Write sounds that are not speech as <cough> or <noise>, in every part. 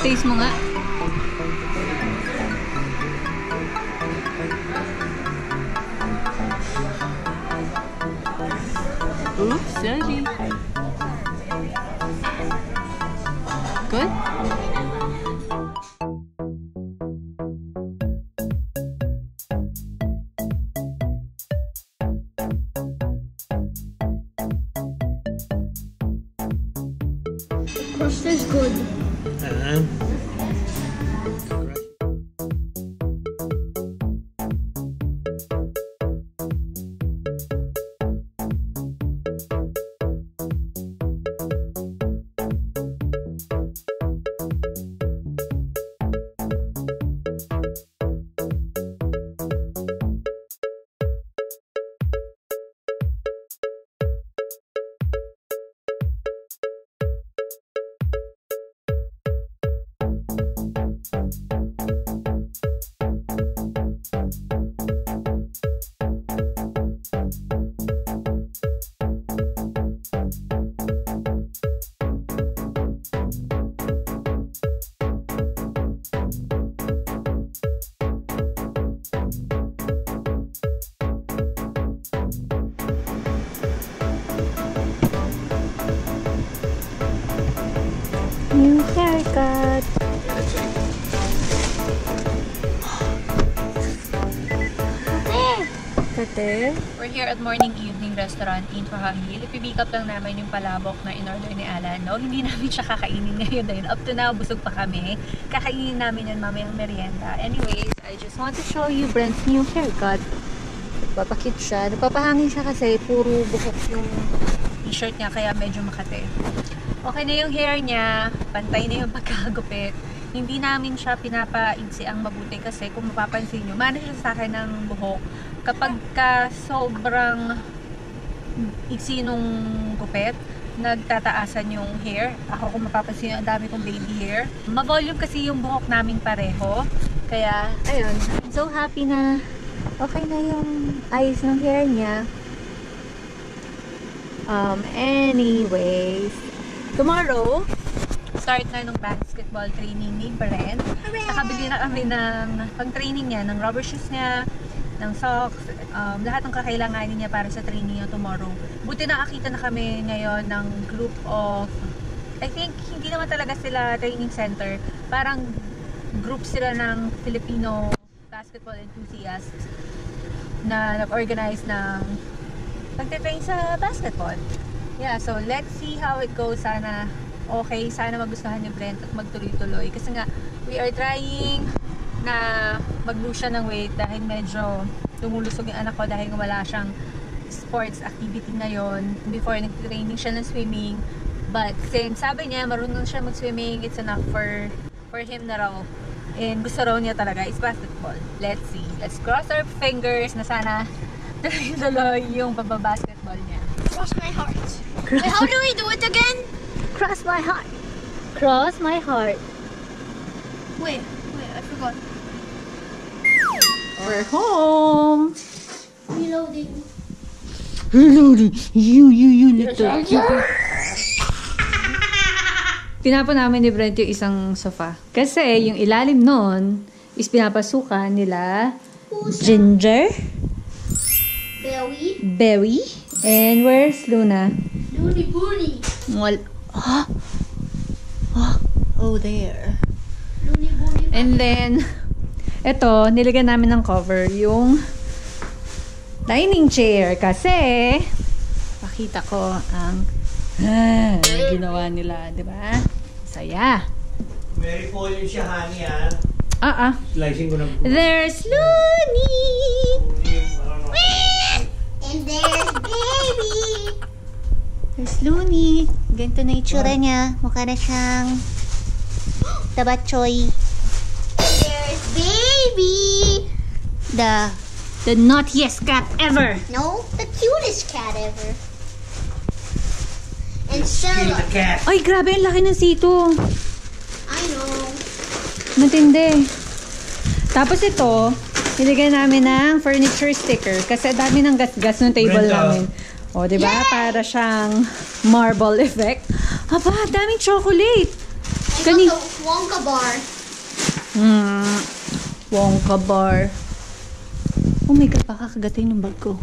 Taste mo nga. Oops, sorry. New haircut. Kate? We're here at Morning Evening Restaurant in Pahangil. Ipipick up lang namin yung palabok na in-order ni Alan. No, hindi <laughs> namin siya kakainin ngayon dahil up to now, busog pa kami. Kakainin namin yun mamayang merienda. Anyways, I just want to show you Brent's new haircut. Papakit siya. Napapahangin siya kasi puro buhok yung t-shirt niya kaya medyo makate. Okay na yung hair niya, pantay na yung <laughs> pagkagupit. Hindi namin siya pinapaigsi ang mabuti kasi kung mapapansin nyo, mana siya sa akin ng buhok. Kapag ka sobrang iksi nung gupit, nagtataasan yung hair. Ako kung mapapansin nyo, ang dami kong baby hair. Ma-volume kasi yung buhok namin pareho. Kaya, ayun, I'm so happy na okay na yung ayos ng hair niya. Um, anyways, tomorrow, start na nung basketball training ni Brent. Nakabili na kami ng pang-training niya, ng rubber shoes niya, ng socks, um, lahat ng kakailanganin niya para sa training niya tomorrow. Buti nakakita na kami ngayon ng group of, I think, hindi naman talaga sila training center. Parang group sila ng Filipino basketball enthusiasts na nag-organize ng pagtitrain sa basketball. Yeah, so let's see how it goes. Sana okay, sana magustuhan ni Brent at magtuloy-tuloy. Kasi nga, we are trying na mag-lose siya ng weight dahil medyo lumulusog yung anak ko dahil wala siyang sports activity ngayon. Before, nag-training siya ng swimming. But since sabi niya, marunong siya mag-swimming, it's enough for for him na raw. And gusto raw niya talaga is basketball. Let's see. Let's cross our fingers na sana <laughs> tuloy-tuloy yung pagbabasketball. Cross my heart. Wait, how do we do it again? Cross my heart. Cross my heart. Wait, wait, I forgot. We're home. Reloading. Hello, you, you, you little Tinapon <laughs> namin ni Brent yung isang sofa. Kasi yung ilalim nun is pinapasukan nila Ginger, Belly. Berry, and where's Luna? Loony Boony. Well, oh, oh, oh there. Loony Boony. And then, eto, nilagyan namin ng cover yung dining chair kasi pakita ko ang ah, ginawa nila, di ba? Saya. Mary Paul yung siya, honey, ah. Ah, ah. Slicing ko ng There's Looney! And there's baby. There's Looney. Ganito na itsura niya. Mukha na siyang tabachoy. And there's baby. The the naughtiest cat ever. No, the cutest cat ever. And the cat. Ay, grabe, ang laki ng sito. I know. Matindi. Tapos ito, nilagyan namin ng furniture sticker kasi dami ng gas-gas ng table Brenda. namin. O, di ba? Para siyang marble effect. Aba, daming chocolate. I Kani- got the Wonka bar. Hmm. Wonka bar. Oh my God, baka kagatin yung bag ko.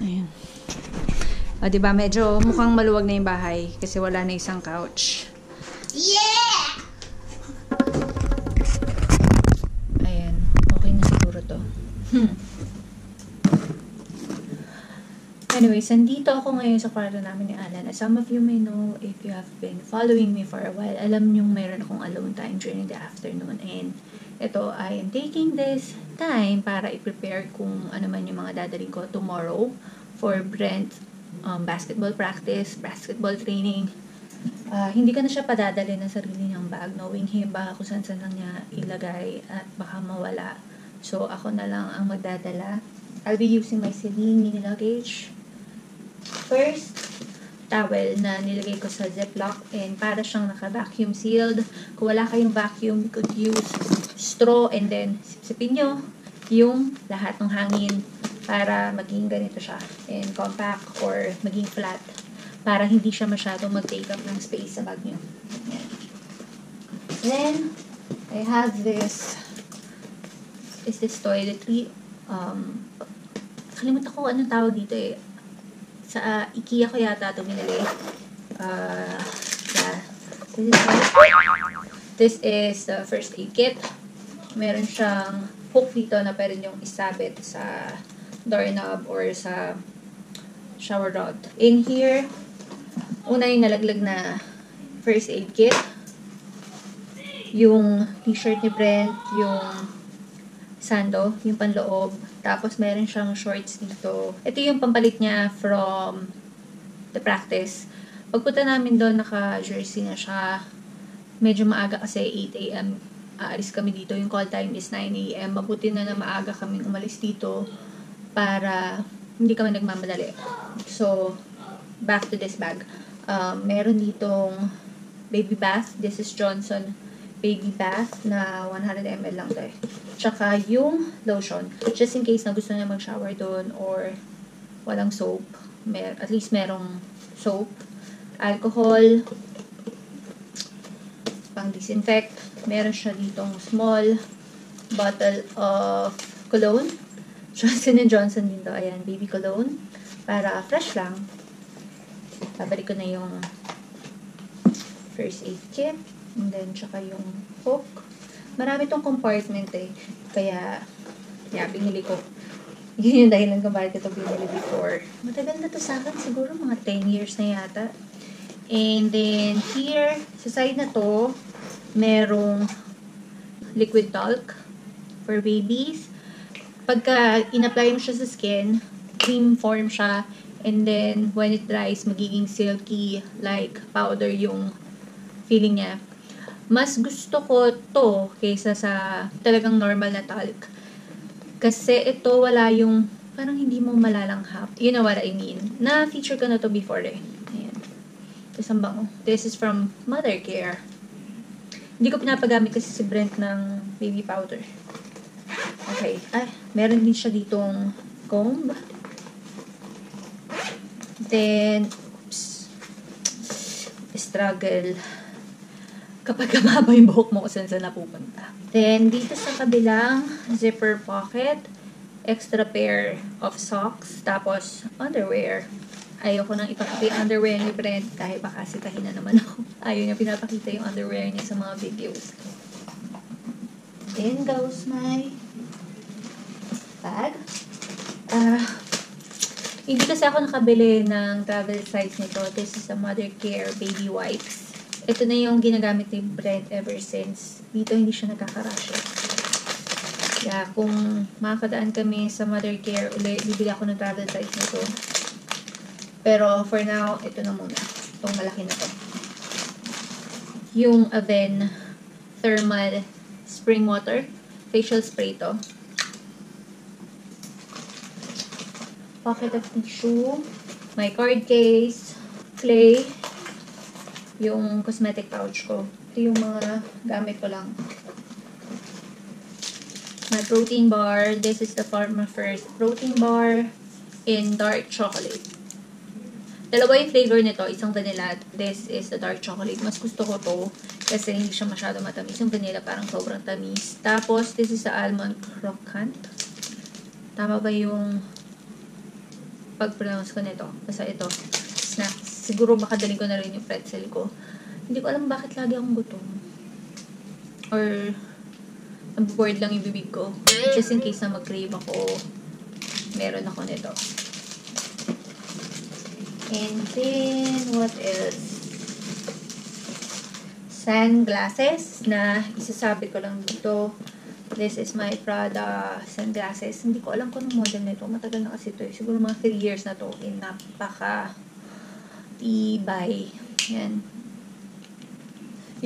Ayun. O, diba, medyo mukhang maluwag na yung bahay kasi wala na isang couch. Yeah! Hmm. Anyways, nandito ako ngayon sa kwarto namin ni Alan. As some of you may know, if you have been following me for a while, alam nyo mayroon akong alone time during the afternoon. And ito, I am taking this time para i-prepare kung ano man yung mga dadalhin ko tomorrow for Brent um, basketball practice, basketball training. Ah, hindi ko na siya padadali ng sarili niyang bag, knowing him baka kung saan saan lang niya ilagay at baka mawala. So, ako na lang ang magdadala. I'll be using my Celine mini luggage. First, towel na nilagay ko sa Ziploc and para siyang naka-vacuum sealed. Kung wala kayong vacuum, you could use straw and then sipsipin nyo yung lahat ng hangin para maging ganito siya and compact or maging flat para hindi siya masyadong mag-take up ng space sa bag nyo. Then, I have this is this toiletry. Um, kalimutan ko anong tawag dito eh. Sa uh, IKEA ko yata ito binili. Uh, yeah. This is, this is the first aid kit. Meron siyang hook dito na pwede niyong isabit sa doorknob or sa shower rod. In here, una yung nalaglag na first aid kit. Yung t-shirt ni Brent, yung sando, yung panloob. Tapos meron siyang shorts dito. Ito yung pampalit niya from the practice. Pagpunta namin doon, naka-jersey na siya. Medyo maaga kasi 8 a.m. Aalis kami dito. Yung call time is 9 a.m. Mabuti na na maaga kami umalis dito para hindi kami nagmamadali. So, back to this bag. Um, meron ditong baby bath. This is Johnson baby bath na 100 ml lang to eh. Tsaka yung lotion. Just in case na gusto niya mag-shower doon or walang soap. Mer at least merong soap. Alcohol. Pang disinfect. Meron siya ditong small bottle of cologne. <laughs> Johnson Johnson din to. Ayan, baby cologne. Para fresh lang. Babalik ko na yung first aid kit. And then, tsaka yung hook. Marami tong compartment eh. Kaya, yeah, binili ko. <laughs> Yun yung dahilan kung bakit ito binili before. Matagal na to sa akin. Siguro mga 10 years na yata. And then, here, sa side na to, merong liquid talc for babies. Pagka in-apply mo siya sa skin, cream form siya. And then, when it dries, magiging silky, like powder yung feeling niya mas gusto ko to kaysa sa talagang normal na talc. Kasi ito wala yung parang hindi mo malalanghap. You know what I mean? Na-feature ko na to before eh. Ayan. Tapos ang bango. This is from Mother Care. Hindi ko pinapagamit kasi si Brent ng baby powder. Okay. Ay, meron din siya ditong comb. Then, oops, struggle kapag kamaba yung buhok mo kung saan saan napupunta. Then, dito sa kabilang zipper pocket, extra pair of socks, tapos underwear. Ayoko nang ipakita yung underwear ni Brent kahit baka sitahin na naman ako. <laughs> Ayaw niya pinapakita yung underwear niya sa mga videos. Then goes my bag. Ah, hindi kasi ako nakabili ng travel size nito. This is a Mother Care Baby Wipes. Ito na yung ginagamit ni Brent ever since. Dito hindi siya nagkakarash. Kaya kung makakadaan kami sa Mother Care ulit, bibili ako ng travel size nito. Pero for now, ito na muna. Itong malaki na to. Yung Aven Thermal Spring Water. Facial spray to. Pocket of tissue. My card case. Clay yung cosmetic pouch ko. Yung mga gamit ko lang. My protein bar. This is the Pharma First protein bar in dark chocolate. Dalawa yung flavor nito. Isang vanilla. This is the dark chocolate. Mas gusto ko to. Kasi hindi siya masyado matamis. Yung vanilla parang sobrang tamis. Tapos, this is the almond croquant. Tama ba yung pag-pronounce ko nito? Basta ito. Siguro baka daling ko na rin yung pretzel ko. Hindi ko alam bakit lagi akong gutom. Or, naboboard lang yung bibig ko. Just in case na mag-crave ako, meron ako nito. And then, what else? Sunglasses na isasabi ko lang dito. This is my Prada sunglasses. Hindi ko alam kung anong model nito. Matagal na kasi ito. eh. Siguro mga 3 years na to. And napaka tibay. Yan.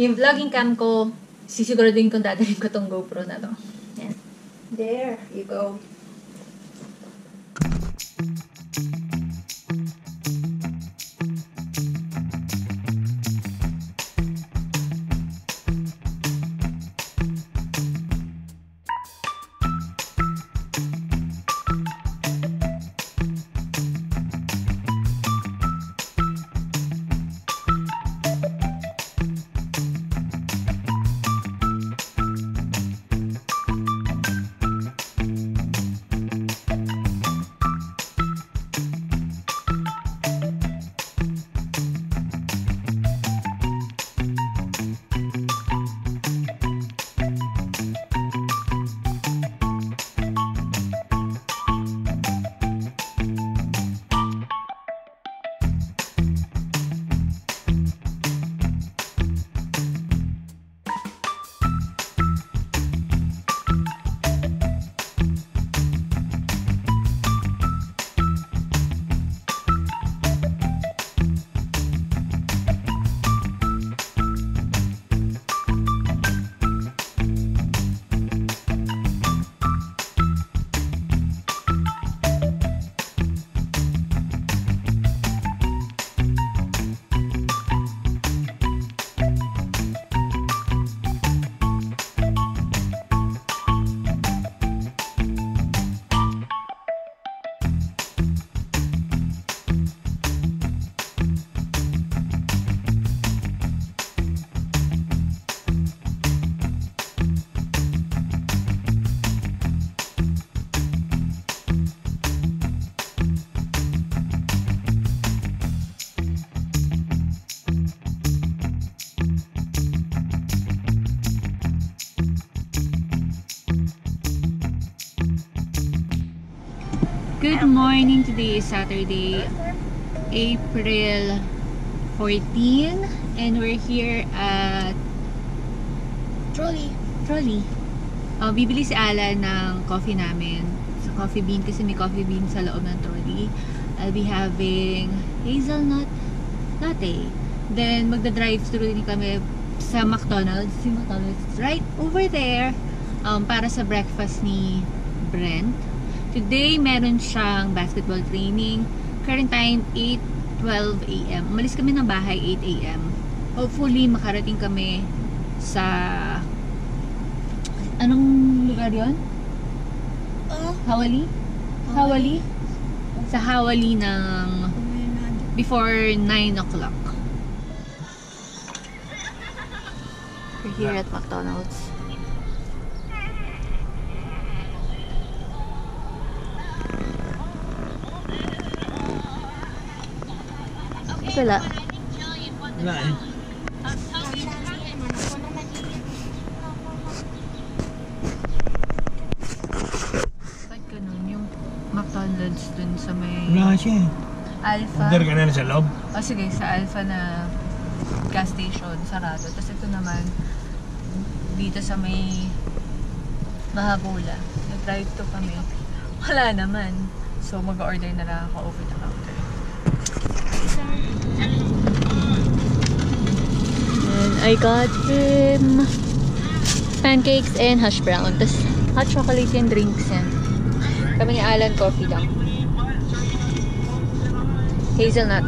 Yung vlogging cam ko, sisiguraduhin kong dadalhin ko tong GoPro na to. Yan. There you go. Good morning. Today is Saturday, April 14. And we're here at Trolley. Trolley. Uh, bibili si Ala ng coffee namin. Sa coffee bean kasi may coffee bean sa loob ng trolley. I'll be having hazelnut latte. Then magda-drive-thru din kami sa McDonald's. Si McDonald's right over there. Um, para sa breakfast ni Brent. Today, meron siyang basketball training. Current time, 8.12 a.m. Umalis kami ng bahay, 8 a.m. Hopefully, makarating kami sa... Anong lugar yon? Oh, Hawali? Hawali? Sa Hawali ng before 9 o'clock. We're here at McDonald's. Wala. Wala eh. Ba't ganun yung McDonald's dun sa may Wala eh. Alpha? Under ka na sa loob. O sige, sa Alpha na gas station, sarado. Tapos ito naman, dito sa may Mahabula. Nag-drive to kami. Wala naman. So, mag-order na lang ako over the counter. And I got him pancakes and hash brown. Tapos hot chocolate yung drinks yan. Kami ni Alan, coffee lang. Hazelnut.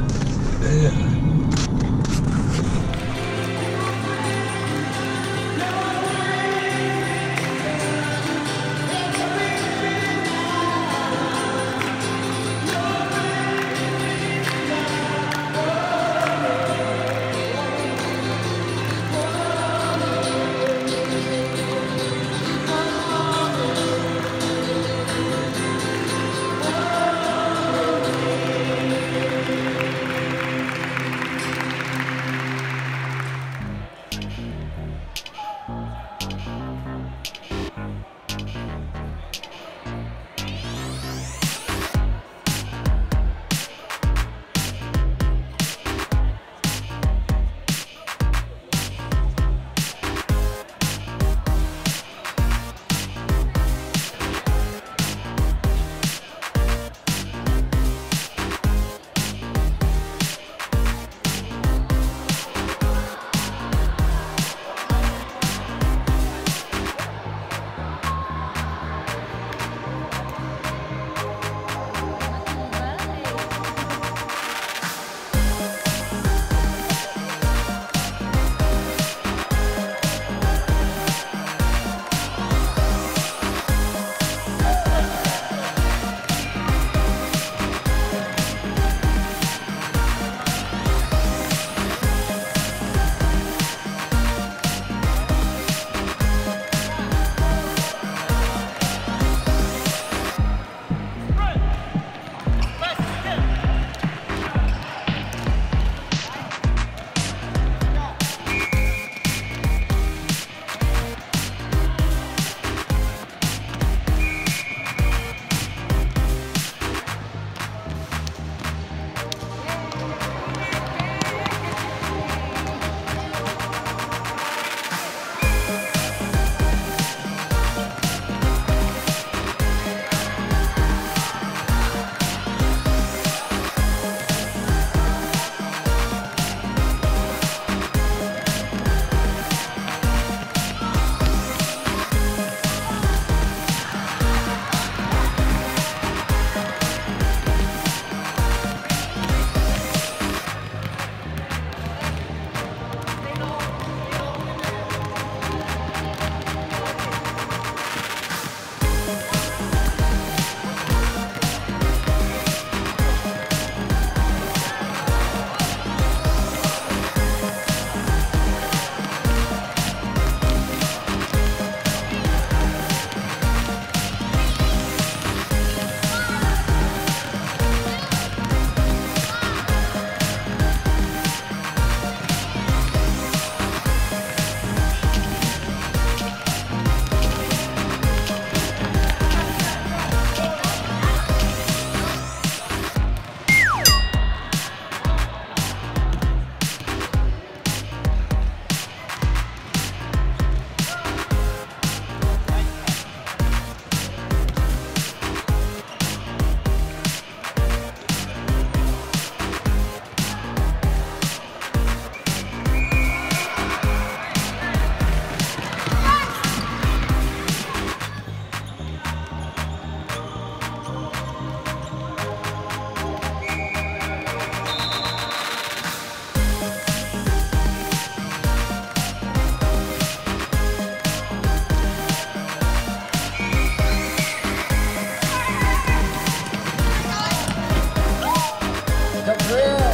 the grill.